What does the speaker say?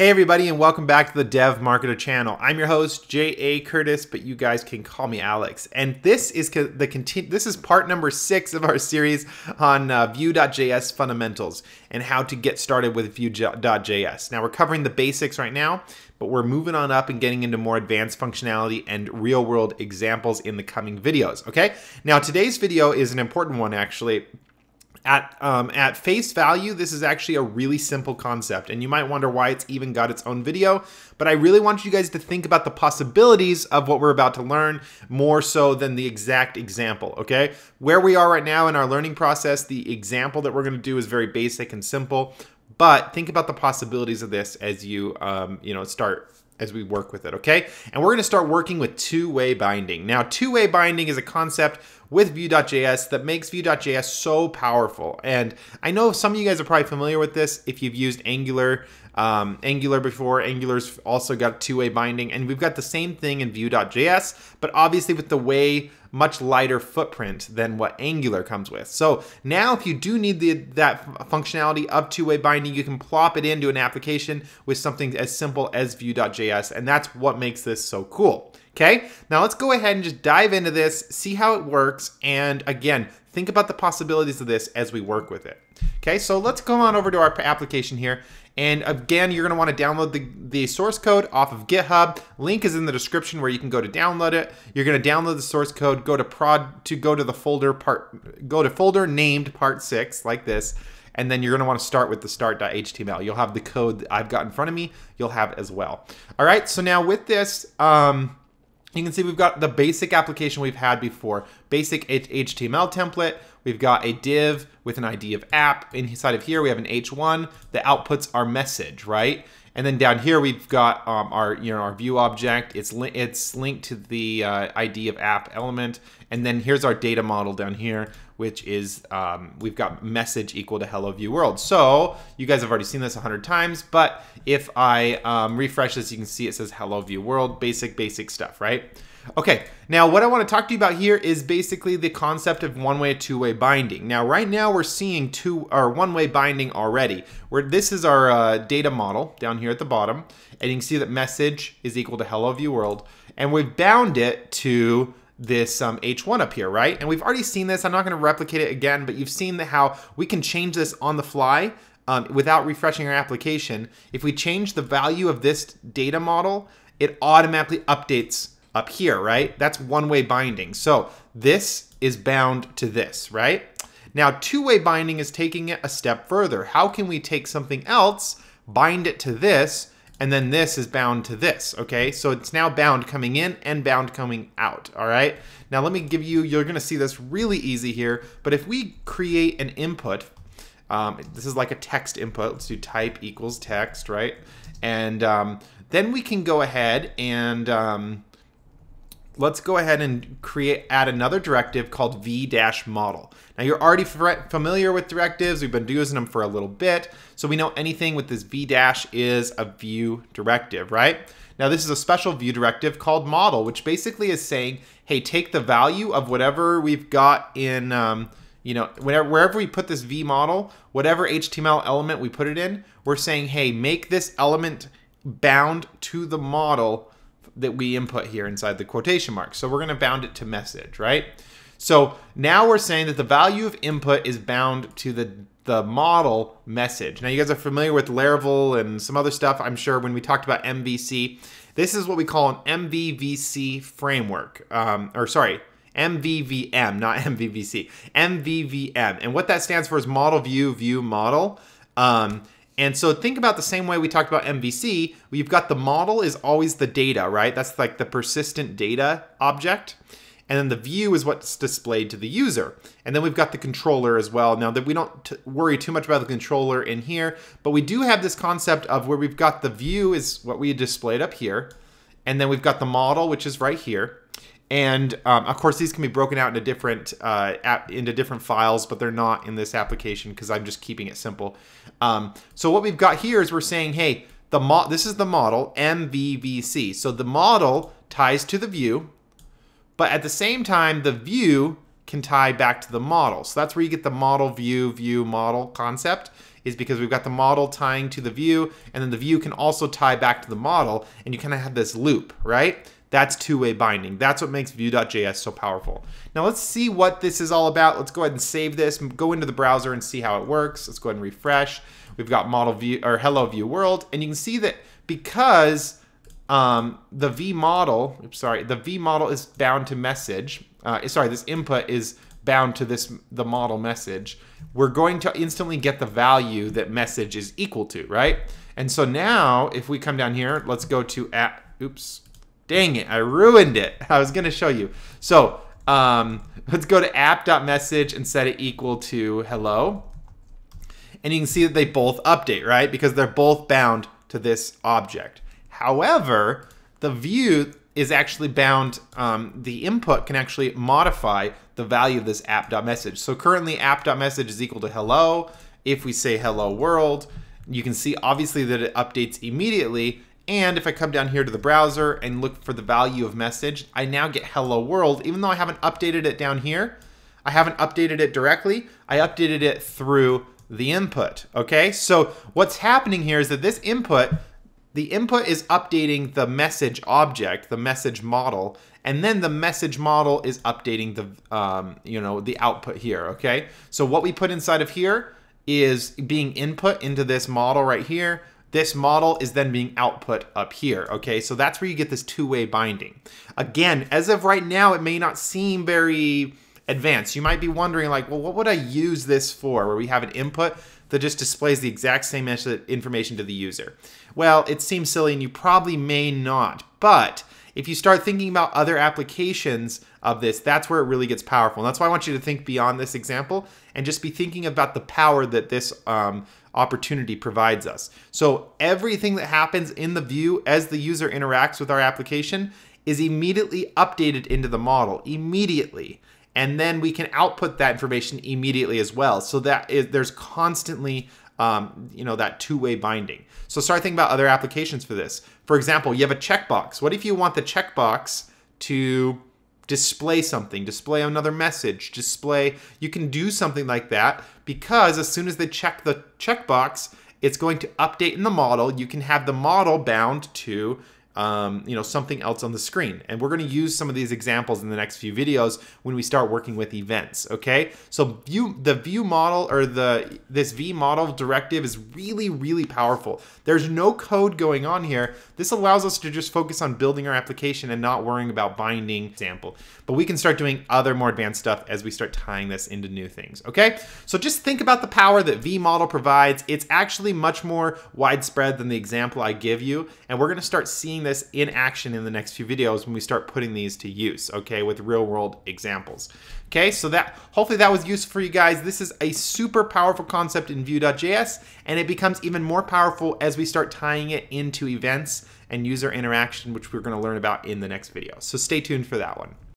Hey everybody and welcome back to the DevMarketer channel. I'm your host J.A. Curtis, but you guys can call me Alex. And this is the continue. This is part number six of our series on uh, Vue.js fundamentals and how to get started with Vue.js. Now we're covering the basics right now, but we're moving on up and getting into more advanced functionality and real world examples in the coming videos. Okay. Now today's video is an important one actually at um, at face value, this is actually a really simple concept, and you might wonder why it's even got its own video. But I really want you guys to think about the possibilities of what we're about to learn more so than the exact example. Okay, where we are right now in our learning process, the example that we're going to do is very basic and simple. But think about the possibilities of this as you um, you know start as we work with it, okay? And we're gonna start working with two-way binding. Now, two-way binding is a concept with Vue.js that makes Vue.js so powerful. And I know some of you guys are probably familiar with this if you've used Angular um, Angular before. Angular's also got two-way binding, and we've got the same thing in Vue.js, but obviously with the way much lighter footprint than what Angular comes with. So now if you do need the, that functionality of two-way binding, you can plop it into an application with something as simple as Vue.js, and that's what makes this so cool. Okay, now let's go ahead and just dive into this, see how it works, and again, think about the possibilities of this as we work with it. Okay, so let's go on over to our application here. And again, you're going to want to download the, the source code off of GitHub. Link is in the description where you can go to download it. You're going to download the source code, go to prod to go to the folder part, go to folder named part six like this. And then you're going to want to start with the start.html. You'll have the code that I've got in front of me. You'll have as well. All right. So now with this, um, you can see we've got the basic application we've had before. Basic HTML template. We've got a div with an ID of app. Inside of here, we have an H1 that outputs our message, right? And then down here, we've got um, our you know our Vue object. It's li it's linked to the uh, ID of app element. And then here's our data model down here, which is um, we've got message equal to hello view world. So you guys have already seen this a hundred times, but if I um, refresh this, you can see it says hello view world. Basic basic stuff, right? Okay, now what I want to talk to you about here is basically the concept of one-way, two-way binding. Now, right now we're seeing two or one-way binding already. Where this is our uh, data model down here at the bottom, and you can see that message is equal to hello view world, and we've bound it to this um, H1 up here, right? And we've already seen this. I'm not going to replicate it again, but you've seen how we can change this on the fly um, without refreshing our application. If we change the value of this data model, it automatically updates up here, right? That's one-way binding. So this is bound to this, right? Now, two-way binding is taking it a step further. How can we take something else, bind it to this, and then this is bound to this, okay? So it's now bound coming in and bound coming out, all right? Now let me give you, you're gonna see this really easy here, but if we create an input, um, this is like a text input, let's do type equals text, right? And um, then we can go ahead and um, let's go ahead and create add another directive called v-model. Now you're already familiar with directives. We've been using them for a little bit. So we know anything with this v dash is a Vue directive, right? Now this is a special Vue directive called model, which basically is saying, hey, take the value of whatever we've got in, um, you know, whenever, wherever we put this v model, whatever HTML element we put it in, we're saying, hey, make this element bound to the model that we input here inside the quotation marks. So we're going to bound it to message, right? So now we're saying that the value of input is bound to the the model message. Now you guys are familiar with Laravel and some other stuff, I'm sure, when we talked about MVC. This is what we call an MVVC framework, um, or sorry, MVVM, not MVVC, MVVM. And what that stands for is model view view model. Um, and so think about the same way we talked about MVC. We've got the model is always the data, right? That's like the persistent data object. And then the view is what's displayed to the user. And then we've got the controller as well. Now that we don't worry too much about the controller in here, but we do have this concept of where we've got the view is what we displayed up here. And then we've got the model, which is right here. And um, of course, these can be broken out into different uh, app, into different files, but they're not in this application because I'm just keeping it simple. Um, so what we've got here is we're saying, hey, the mo this is the model MVVC. So the model ties to the view, but at the same time, the view can tie back to the model. So that's where you get the model view view model concept is because we've got the model tying to the view and then the view can also tie back to the model and you kind of have this loop, right? That's two-way binding. That's what makes Vue.js so powerful. Now let's see what this is all about. Let's go ahead and save this, go into the browser and see how it works. Let's go ahead and refresh. We've got model view or hello view world, and you can see that because um, the v model, oops, sorry, the v model is bound to message. Uh, sorry, this input is bound to this the model message. We're going to instantly get the value that message is equal to, right? And so now, if we come down here, let's go to at. Oops, Dang it, I ruined it. I was going to show you. So um, let's go to app.message and set it equal to hello. And you can see that they both update, right? Because they're both bound to this object. However, the view is actually bound, um, the input can actually modify the value of this app.message. So currently app.message is equal to hello. If we say hello world, you can see obviously that it updates immediately and if I come down here to the browser and look for the value of message, I now get hello world, even though I haven't updated it down here. I haven't updated it directly. I updated it through the input, okay? So what's happening here is that this input, the input is updating the message object, the message model, and then the message model is updating the, um, you know, the output here, okay? So what we put inside of here is being input into this model right here. This model is then being output up here, okay? So that's where you get this two-way binding. Again, as of right now, it may not seem very advanced. You might be wondering like, well, what would I use this for? Where we have an input that just displays the exact same information to the user. Well, it seems silly and you probably may not, but if you start thinking about other applications of this, that's where it really gets powerful. And that's why I want you to think beyond this example and just be thinking about the power that this um, opportunity provides us. So everything that happens in the view as the user interacts with our application is immediately updated into the model immediately. And then we can output that information immediately as well. So that is, there's constantly um, you know, that two-way binding. So start thinking about other applications for this. For example, you have a checkbox. What if you want the checkbox to display something, display another message, display, you can do something like that because as soon as they check the checkbox, it's going to update in the model. You can have the model bound to um, you know, something else on the screen. And we're going to use some of these examples in the next few videos when we start working with events, okay? So view the view model or the this V model directive is really, really powerful. There's no code going on here. This allows us to just focus on building our application and not worrying about binding example. But we can start doing other more advanced stuff as we start tying this into new things, okay? So just think about the power that V model provides. It's actually much more widespread than the example I give you. And we're going to start seeing seeing this in action in the next few videos when we start putting these to use, okay, with real world examples. Okay, so that hopefully that was useful for you guys. This is a super powerful concept in Vue.js, and it becomes even more powerful as we start tying it into events and user interaction, which we're gonna learn about in the next video. So stay tuned for that one.